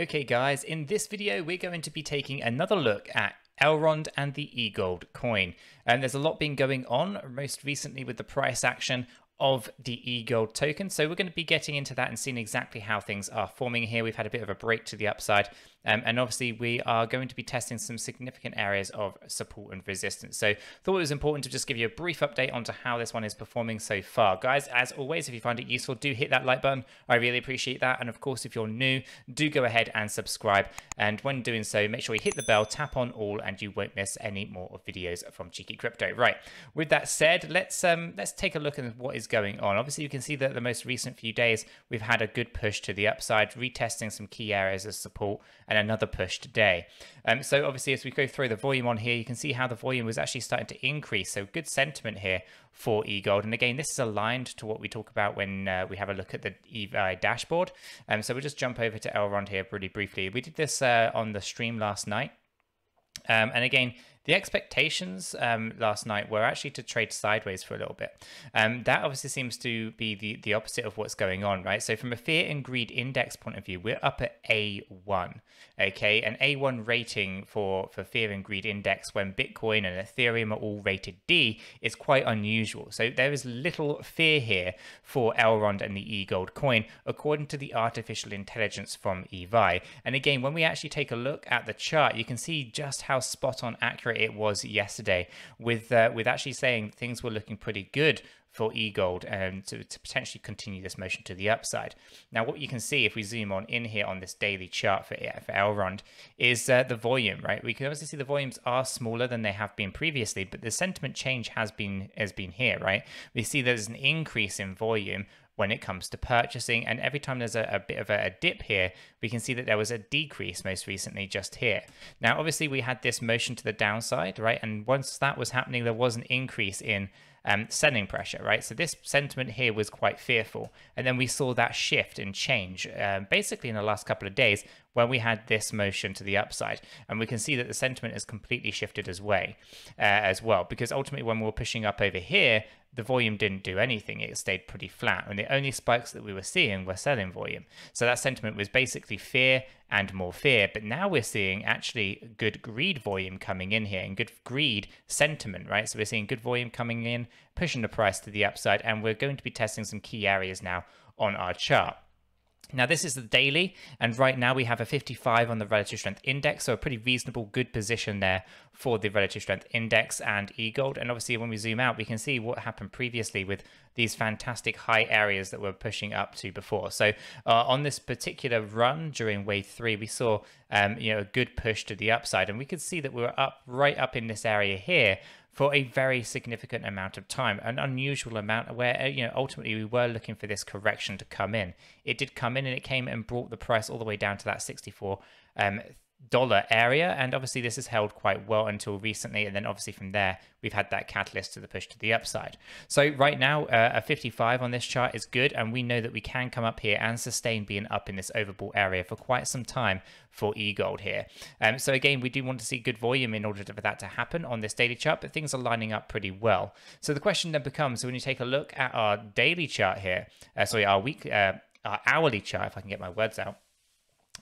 Okay guys, in this video we're going to be taking another look at Elrond and the eGold coin. And there's a lot been going on, most recently with the price action of the eGold token. So we're going to be getting into that and seeing exactly how things are forming here. We've had a bit of a break to the upside um, and obviously, we are going to be testing some significant areas of support and resistance. So, thought it was important to just give you a brief update onto how this one is performing so far. Guys, as always, if you find it useful, do hit that like button. I really appreciate that. And of course, if you're new, do go ahead and subscribe. And when doing so, make sure you hit the bell, tap on all, and you won't miss any more videos from Cheeky Crypto. Right. With that said, let's um let's take a look at what is going on. Obviously, you can see that the most recent few days we've had a good push to the upside, retesting some key areas of support and another push today. Um, so obviously, as we go through the volume on here, you can see how the volume was actually starting to increase. So good sentiment here for eGold. And again, this is aligned to what we talk about when uh, we have a look at the EVI dashboard. Um, so we'll just jump over to Elrond here pretty briefly. We did this uh, on the stream last night. Um, and again, the expectations um, last night were actually to trade sideways for a little bit. Um, that obviously seems to be the, the opposite of what's going on, right? So from a fear and greed index point of view, we're up at A1, okay? An A1 rating for, for fear and greed index when Bitcoin and Ethereum are all rated D is quite unusual. So there is little fear here for Elrond and the E Gold coin, according to the artificial intelligence from EVI. And again, when we actually take a look at the chart, you can see just how spot on accurate it was yesterday, with uh, with actually saying things were looking pretty good for eGold and to, to potentially continue this motion to the upside. Now, what you can see if we zoom on in here on this daily chart for, for Elrond is uh, the volume, right? We can obviously see the volumes are smaller than they have been previously, but the sentiment change has been has been here, right? We see there's an increase in volume when it comes to purchasing. And every time there's a, a bit of a, a, dip here, we can see that there was a decrease most recently just here. Now, obviously, we had this motion to the downside, right? And once that was happening, there was an increase in um, selling pressure, right? So this sentiment here was quite fearful. And then we saw that shift and change um, basically in the last couple of days when we had this motion to the upside. And we can see that the sentiment has completely shifted as, way, uh, as well, because ultimately when we were pushing up over here, the volume didn't do anything. It stayed pretty flat. And the only spikes that we were seeing were selling volume. So that sentiment was basically fear and more fear. But now we're seeing actually good greed volume coming in here and good greed sentiment, right? So we're seeing good volume coming in, pushing the price to the upside. And we're going to be testing some key areas now on our chart. Now, this is the daily, and right now we have a 55 on the relative strength index, so a pretty reasonable, good position there for the relative strength index and e-gold. And obviously, when we zoom out, we can see what happened previously with these fantastic high areas that we're pushing up to before. So, uh, on this particular run during wave three, we saw um, you know a good push to the upside, and we could see that we were up right up in this area here for a very significant amount of time, an unusual amount where, uh, you know, ultimately we were looking for this correction to come in. It did come in and it came and brought the price all the way down to that 64 um, dollar area and obviously this has held quite well until recently and then obviously from there we've had that catalyst to the push to the upside. So right now uh, a 55 on this chart is good and we know that we can come up here and sustain being up in this overbought area for quite some time for eGold here. Um, so again we do want to see good volume in order for that to happen on this daily chart but things are lining up pretty well. So the question then becomes so when you take a look at our daily chart here uh, sorry our week uh, our hourly chart if I can get my words out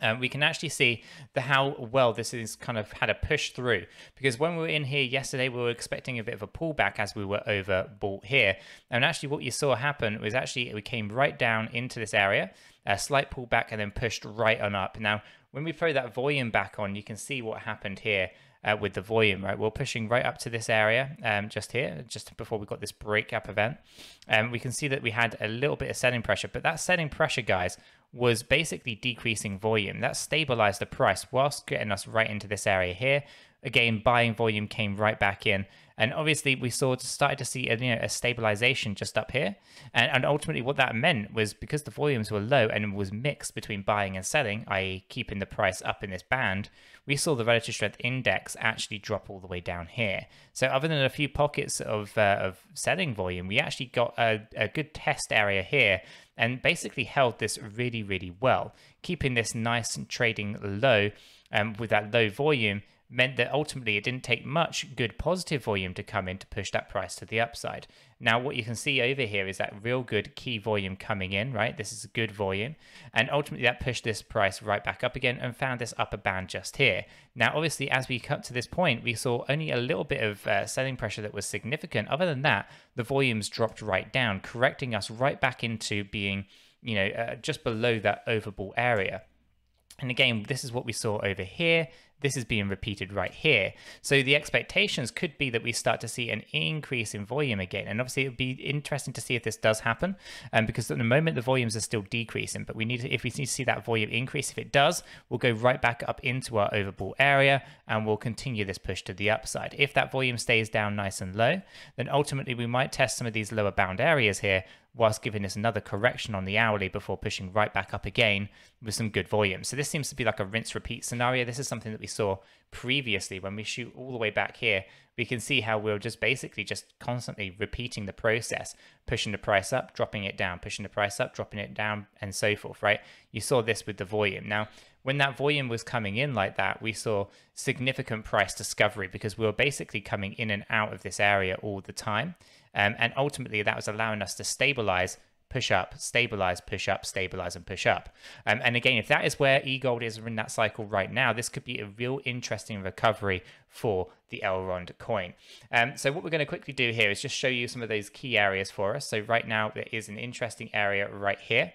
um, we can actually see the how well this is kind of had a push through because when we were in here yesterday we were expecting a bit of a pullback as we were overbought here. And actually what you saw happen was actually we came right down into this area a slight pullback and then pushed right on up. Now when we throw that volume back on you can see what happened here uh, with the volume, right? We're pushing right up to this area um, just here, just before we got this breakup event. And um, we can see that we had a little bit of selling pressure, but that selling pressure, guys, was basically decreasing volume. That stabilized the price whilst getting us right into this area here. Again, buying volume came right back in. And obviously, we saw started to see a, you know, a stabilization just up here. And, and ultimately, what that meant was because the volumes were low and was mixed between buying and selling, i.e., keeping the price up in this band, we saw the relative strength index actually drop all the way down here. So, other than a few pockets of, uh, of selling volume, we actually got a, a good test area here and basically held this really, really well, keeping this nice and trading low um, with that low volume meant that ultimately it didn't take much good positive volume to come in to push that price to the upside. Now, what you can see over here is that real good key volume coming in, right? This is a good volume. And ultimately that pushed this price right back up again and found this upper band just here. Now, obviously, as we cut to this point, we saw only a little bit of uh, selling pressure that was significant. Other than that, the volumes dropped right down, correcting us right back into being, you know, uh, just below that overbought area. And again, this is what we saw over here. This is being repeated right here. So the expectations could be that we start to see an increase in volume again. And obviously it would be interesting to see if this does happen um, because at the moment the volumes are still decreasing, but we need to, if we need to see that volume increase, if it does, we'll go right back up into our overbought area and we'll continue this push to the upside. If that volume stays down nice and low, then ultimately we might test some of these lower bound areas here whilst giving us another correction on the hourly before pushing right back up again with some good volume. So this seems to be like a rinse repeat scenario. This is something that we saw previously when we shoot all the way back here. We can see how we're just basically just constantly repeating the process, pushing the price up, dropping it down, pushing the price up, dropping it down, and so forth, right? You saw this with the volume. Now, when that volume was coming in like that, we saw significant price discovery because we were basically coming in and out of this area all the time. Um, and ultimately, that was allowing us to stabilize, push up, stabilize, push up, stabilize, and push up. Um, and again, if that is where eGold is in that cycle right now, this could be a real interesting recovery for the Elrond coin. Um, so what we're going to quickly do here is just show you some of those key areas for us. So right now, there is an interesting area right here.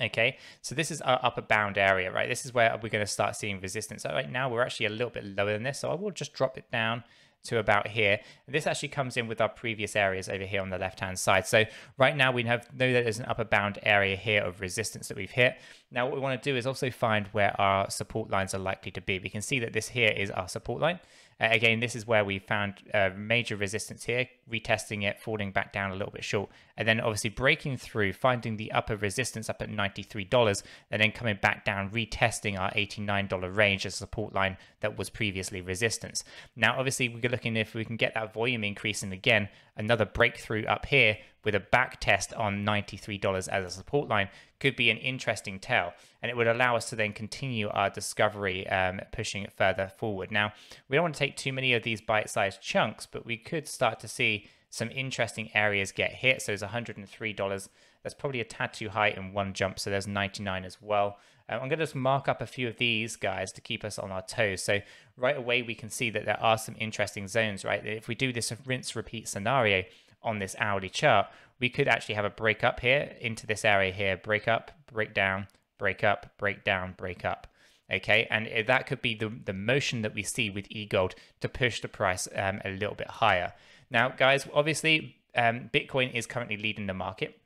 Okay, so this is our upper bound area, right? This is where we're going to start seeing resistance. So right now, we're actually a little bit lower than this. So I will just drop it down to about here. And this actually comes in with our previous areas over here on the left-hand side. So right now we have know that there's an upper bound area here of resistance that we've hit. Now what we want to do is also find where our support lines are likely to be. We can see that this here is our support line. Uh, again, this is where we found uh, major resistance here, retesting it, falling back down a little bit short, and then obviously breaking through, finding the upper resistance up at $93, and then coming back down, retesting our $89 range as a support line that was previously resistance. Now, obviously, we're looking if we can get that volume increasing again, another breakthrough up here with a back test on $93 as a support line could be an interesting tell. And it would allow us to then continue our discovery, um, pushing it further forward. Now, we don't want to take too many of these bite sized chunks, but we could start to see some interesting areas get hit. So there's $103. That's probably a tad too high in one jump. So there's 99 as well. Um, I'm going to just mark up a few of these guys to keep us on our toes. So right away, we can see that there are some interesting zones, right? If we do this rinse repeat scenario, on this hourly chart, we could actually have a break up here into this area here, break up, break down, break up, break down, break up. Okay, and that could be the, the motion that we see with eGold to push the price um, a little bit higher. Now, guys, obviously, um, Bitcoin is currently leading the market.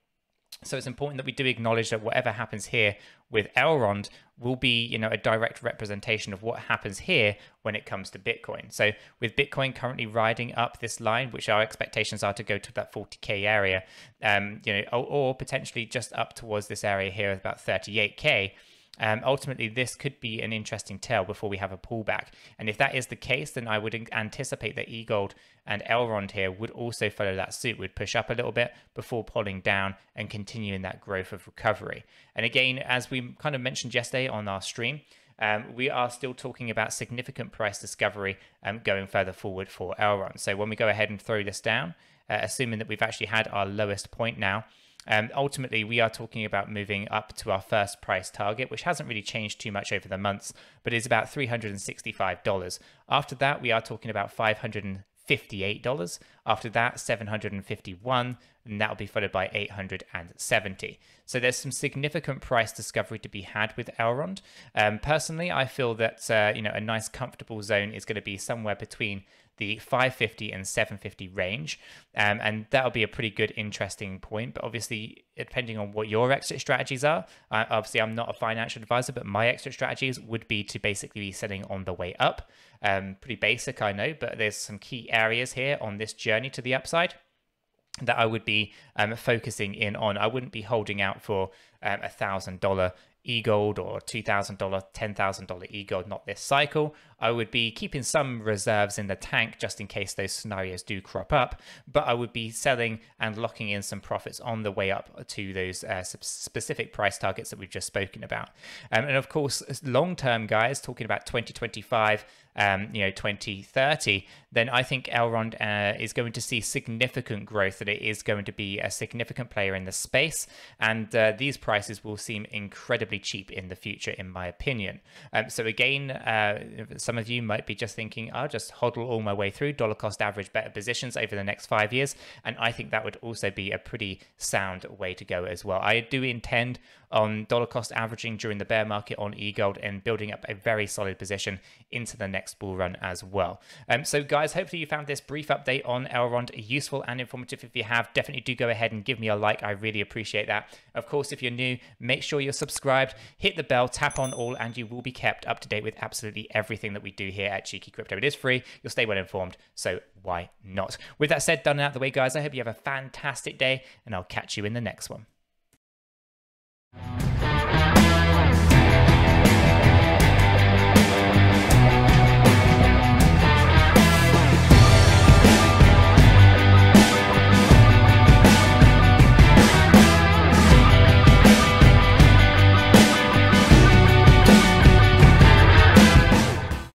So it's important that we do acknowledge that whatever happens here with Elrond will be, you know, a direct representation of what happens here when it comes to Bitcoin. So with Bitcoin currently riding up this line, which our expectations are to go to that 40k area, um, you know, or, or potentially just up towards this area here of about 38k um, ultimately, this could be an interesting tell before we have a pullback. And if that is the case, then I would anticipate that eGold and Elrond here would also follow that suit, would push up a little bit before pulling down and continuing that growth of recovery. And again, as we kind of mentioned yesterday on our stream, um, we are still talking about significant price discovery um, going further forward for Elrond. So when we go ahead and throw this down, uh, assuming that we've actually had our lowest point now, um, ultimately, we are talking about moving up to our first price target, which hasn't really changed too much over the months, but is about $365. After that, we are talking about 558 dollars After that, 751 and that'll be followed by 870. So there's some significant price discovery to be had with Elrond. Um, personally, I feel that uh, you know a nice comfortable zone is going to be somewhere between the 550 and 750 range. Um, and that'll be a pretty good, interesting point. But obviously, depending on what your exit strategies are, uh, obviously, I'm not a financial advisor, but my exit strategies would be to basically be selling on the way up. Um, pretty basic, I know, but there's some key areas here on this journey to the upside that I would be um, focusing in on. I wouldn't be holding out for um, a thousand dollar eGold or $2,000, $10,000 e-gold, not this cycle. I would be keeping some reserves in the tank just in case those scenarios do crop up, but I would be selling and locking in some profits on the way up to those uh, specific price targets that we've just spoken about. Um, and of course, long term, guys, talking about 2025 um, you know 2030, then I think Elrond uh, is going to see significant growth. That it is going to be a significant player in the space, and uh, these prices will seem incredibly cheap in the future, in my opinion. Um, so again, uh, some of you might be just thinking, I'll just hodl all my way through dollar cost average better positions over the next five years, and I think that would also be a pretty sound way to go as well. I do intend on dollar cost averaging during the bear market on eGold and building up a very solid position into the next bull run as well. Um, so, guys, hopefully you found this brief update on Elrond useful and informative. If you have, definitely do go ahead and give me a like. I really appreciate that. Of course, if you're new, make sure you're subscribed, hit the bell, tap on all, and you will be kept up to date with absolutely everything that we do here at Cheeky Crypto. It is free. You'll stay well informed. So, why not? With that said, done and out the way, guys, I hope you have a fantastic day, and I'll catch you in the next one.